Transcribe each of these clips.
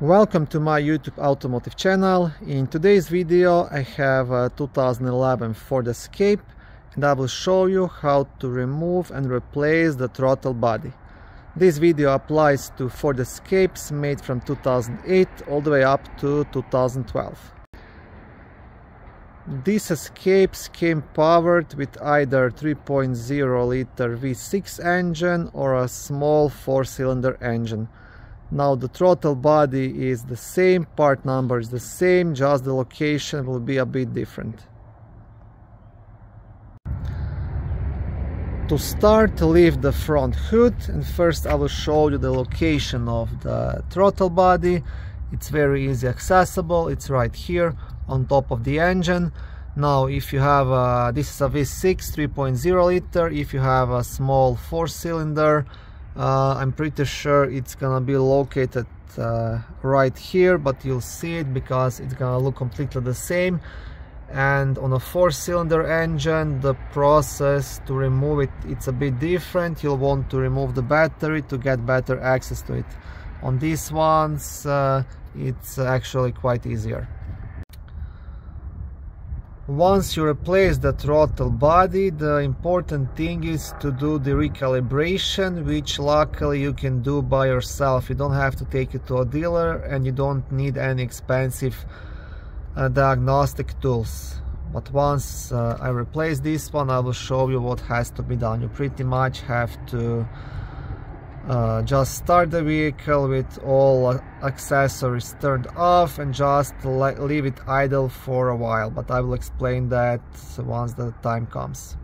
Welcome to my YouTube automotive channel. In today's video I have a 2011 Ford Escape and I will show you how to remove and replace the throttle body. This video applies to Ford Escapes made from 2008 all the way up to 2012. These Escapes came powered with either 3.0 liter V6 engine or a small four-cylinder engine. Now the throttle body is the same, part number is the same, just the location will be a bit different. To start, lift the front hood and first I will show you the location of the throttle body. It's very easy accessible, it's right here on top of the engine now if you have a, this is a V6 3.0 liter if you have a small four cylinder uh, I'm pretty sure it's gonna be located uh, right here but you'll see it because it's gonna look completely the same. And on a four-cylinder engine the process to remove it it's a bit different. You'll want to remove the battery to get better access to it. On these ones uh, it's actually quite easier once you replace the throttle body, the important thing is to do the recalibration, which luckily you can do by yourself. You don't have to take it to a dealer and you don't need any expensive uh, diagnostic tools. But once uh, I replace this one, I will show you what has to be done. You pretty much have to uh, just start the vehicle with all accessories turned off and just leave it idle for a while but I will explain that once the time comes.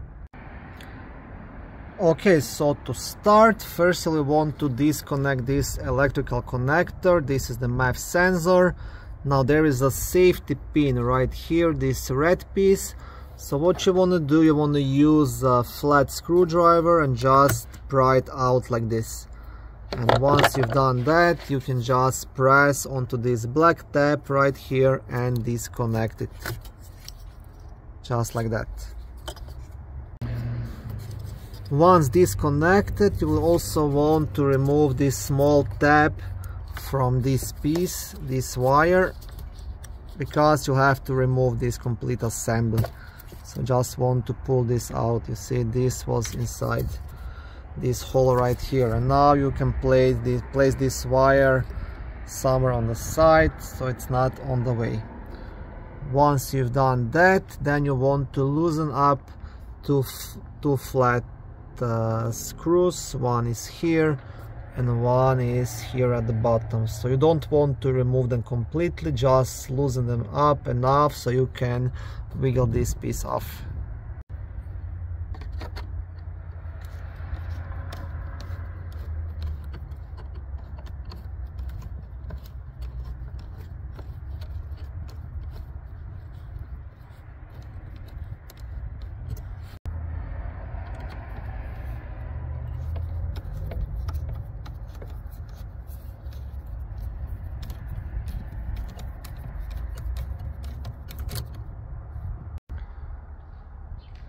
Okay so to start first we want to disconnect this electrical connector. This is the MAF sensor. Now there is a safety pin right here this red piece so what you want to do, you want to use a flat screwdriver and just pry it out like this. And once you've done that, you can just press onto this black tab right here and disconnect it. Just like that. Once disconnected, you will also want to remove this small tab from this piece, this wire, because you have to remove this complete assembly so just want to pull this out. You see this was inside this hole right here. And now you can place this place this wire somewhere on the side so it's not on the way. Once you've done that then you want to loosen up two two flat uh, screws. One is here and one is here at the bottom. So you don't want to remove them completely just loosen them up enough so you can wiggle this piece off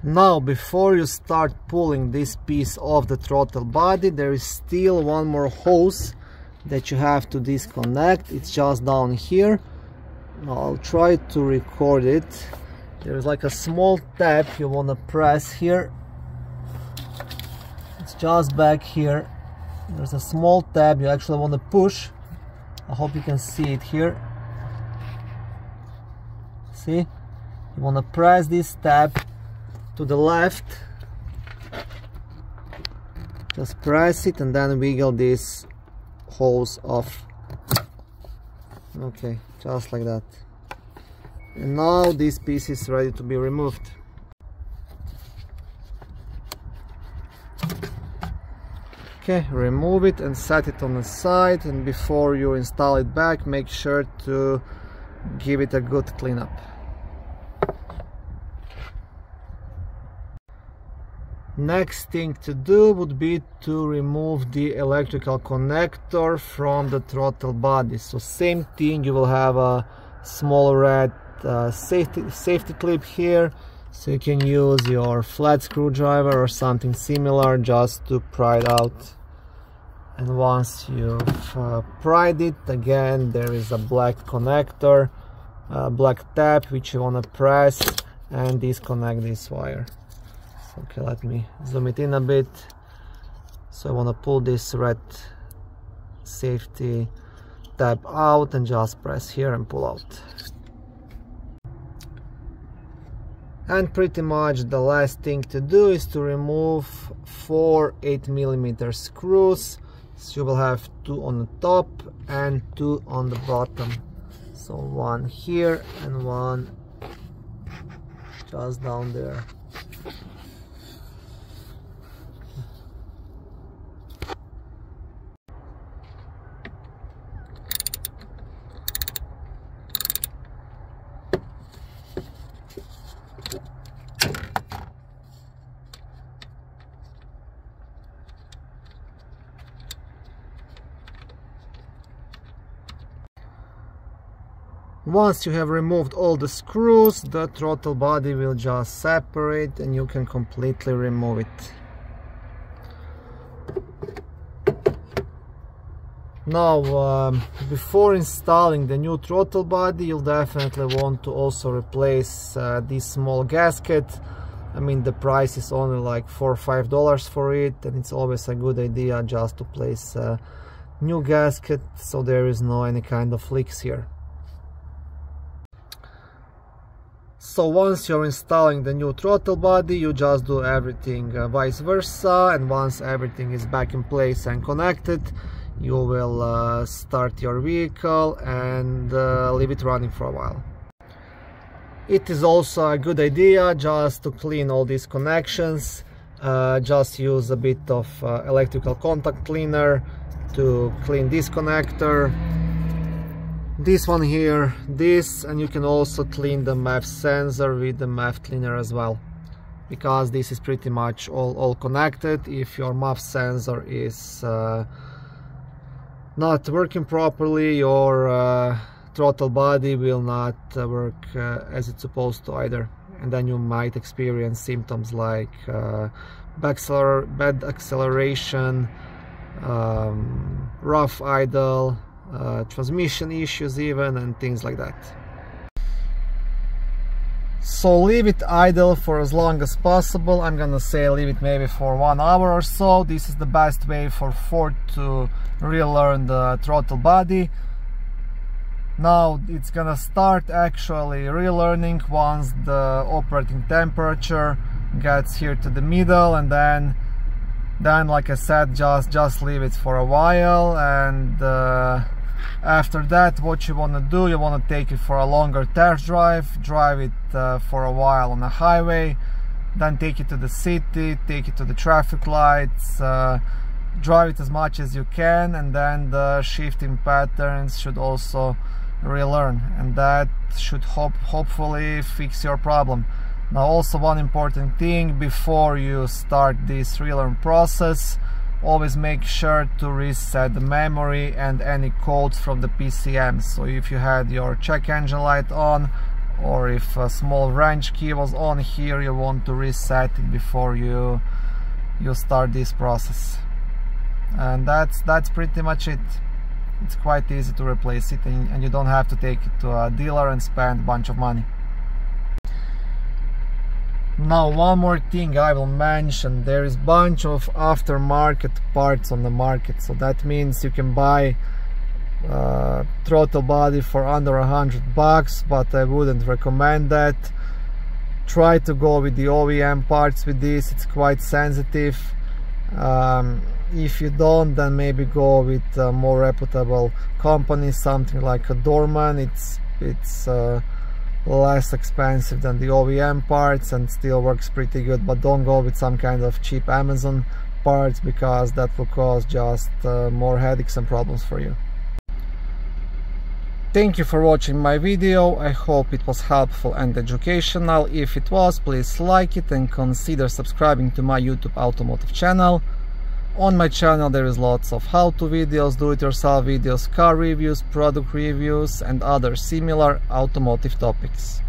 now before you start pulling this piece off the throttle body there is still one more hose that you have to disconnect. It's just down here. I'll try to record it. There's like a small tab you want to press here. It's just back here. There's a small tab you actually want to push. I hope you can see it here. See? You want to press this tab to the left. Just press it and then wiggle this hose off. Okay just like that. And now this piece is ready to be removed. Okay remove it and set it on the side and before you install it back make sure to give it a good cleanup next thing to do would be to remove the electrical connector from the throttle body. So same thing you will have a small red uh, safety safety clip here. So you can use your flat screwdriver or something similar just to pry it out. And once you've uh, pried it again there is a black connector uh, black tab which you want to press and disconnect this wire okay let me zoom it in a bit. So I want to pull this red safety tab out and just press here and pull out. And pretty much the last thing to do is to remove four 8 millimeter screws. So you will have two on the top and two on the bottom. So one here and one just down there Once you have removed all the screws, the throttle body will just separate and you can completely remove it. Now, um, before installing the new throttle body, you'll definitely want to also replace uh, this small gasket. I mean, the price is only like four or five dollars for it, and it's always a good idea just to place a new gasket so there is no any kind of leaks here. So once you're installing the new throttle body you just do everything uh, vice versa and once everything is back in place and connected you will uh, start your vehicle and uh, leave it running for a while. It is also a good idea just to clean all these connections uh, just use a bit of uh, electrical contact cleaner to clean this connector this one here this and you can also clean the MAF sensor with the MAF cleaner as well because this is pretty much all, all connected. If your MAF sensor is uh, not working properly your uh, throttle body will not uh, work uh, as it's supposed to either. And then you might experience symptoms like uh, bad acceleration um, rough idle uh, transmission issues even and things like that. So leave it idle for as long as possible. I'm gonna say leave it maybe for one hour or so. This is the best way for Ford to relearn the throttle body. Now it's gonna start actually relearning once the operating temperature gets here to the middle and then then like I said just just leave it for a while and uh, after that what you want to do you want to take it for a longer test drive drive it uh, for a while on a highway then take it to the city take it to the traffic lights uh, drive it as much as you can and then the shifting patterns should also relearn and that should hope hopefully fix your problem now also one important thing before you start this relearn process always make sure to reset the memory and any codes from the PCM so if you had your check engine light on or if a small wrench key was on here you want to reset it before you you start this process. And that's that's pretty much it. It's quite easy to replace it and, and you don't have to take it to a dealer and spend a bunch of money now one more thing I will mention. There is bunch of aftermarket parts on the market. So that means you can buy uh, throttle body for under a hundred bucks but I wouldn't recommend that. Try to go with the OEM parts with this. It's quite sensitive. Um, if you don't then maybe go with a more reputable company something like a Dorman it's it's uh, less expensive than the OEM parts and still works pretty good but don't go with some kind of cheap Amazon parts because that will cause just uh, more headaches and problems for you. Thank you for watching my video, I hope it was helpful and educational. If it was, please like it and consider subscribing to my YouTube automotive channel. On my channel there is lots of how-to videos, do-it-yourself videos, car reviews, product reviews and other similar automotive topics.